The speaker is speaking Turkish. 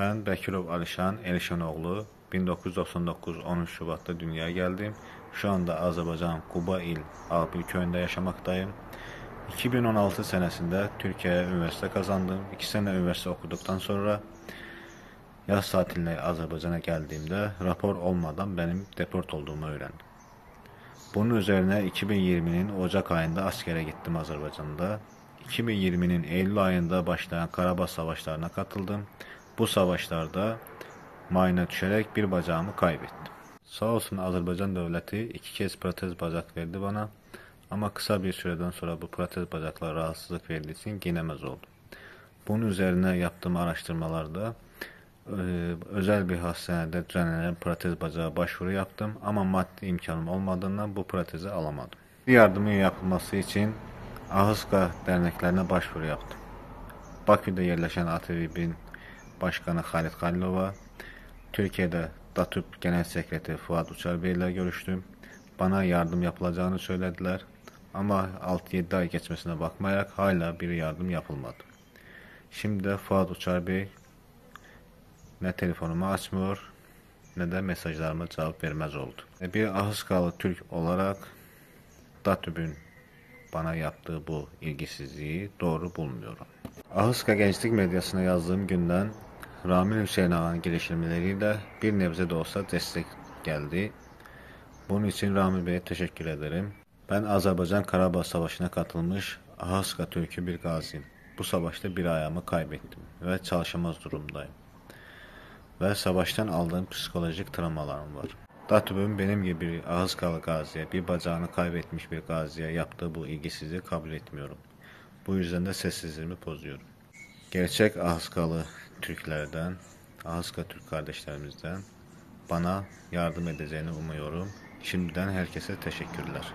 Ben Bekirov Alişan Elşanoğlu 1999 13 Şubat'ta dünyaya geldim. Şu anda Azerbaycan Kuba il Albil köyünde yaşamaktayım. 2016 senesinde Türkiye'ye üniversite kazandım. 2 sene üniversite okuduktan sonra yaz tatiline Azerbaycan'a geldiğimde rapor olmadan benim deport olduğumu öğrendim. Bunun üzerine 2020'nin Ocak ayında askere gittim Azerbaycan'da. 2020'nin Eylül ayında başlayan Karabağ savaşlarına katıldım. Bu savaşlarda mayına düşerek bir bacağımı kaybettim. Sağ olsun Azerbaycan devleti iki kez protez bacak verdi bana. Ama kısa bir süreden sonra bu protez bacaklar rahatsızlık verdiği için giyinemez oldum. Bunun üzerine yaptığım araştırmalarda e, özel bir hastanede düzenlenen protez bacağı başvuru yaptım ama maddi imkanım olmadığından bu protezi alamadım. Bir yardımın yapılması için Ahıska derneklerine başvuru yaptım. Bakü'de yerleşen ATV'nin başkanı Halit Halilova, Türkiye'de DATÜP Genel Sekreteri Fuat Uçar Bey ile görüştüm. Bana yardım yapılacağını söylediler. Ama 6-7 ay geçmesine bakmayarak hala bir yardım yapılmadı. Şimdi de Fuat Uçar Bey ne telefonumu açmıyor ne de mesajlarıma cevap vermez oldu. Bir Ahıskalı Türk olarak DATÜP'ün bana yaptığı bu ilgisizliği doğru bulmuyorum. Ahıska gençlik medyasına yazdığım günden Ramil Hüseyin Ağa'nın girişimleriyle bir nebze de olsa destek geldi. Bunun için Ramil Bey'e teşekkür ederim. Ben Azerbaycan Karabağ Savaşı'na katılmış Ahıska Türk'ü bir gaziyim. Bu savaşta bir ayağımı kaybettim ve çalışamaz durumdayım. Ve savaştan aldığım psikolojik travmalarım var. Datub'un benim gibi bir Ahıskalı gaziye, bir bacağını kaybetmiş bir gaziye yaptığı bu ilgisizliği kabul etmiyorum. Bu yüzden de sessizliğimi bozuyorum. Gerçek Ahıskalı Türklerden, Ahıska Türk kardeşlerimizden bana yardım edeceğini umuyorum. Şimdiden herkese teşekkürler.